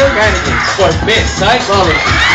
Real Mannequins for Miss